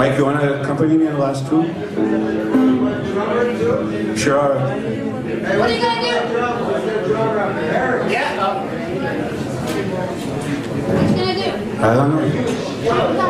Mike, you want to accompany me on the last two? Sure. What are you going to do? Yeah. What are you going to do? I don't know.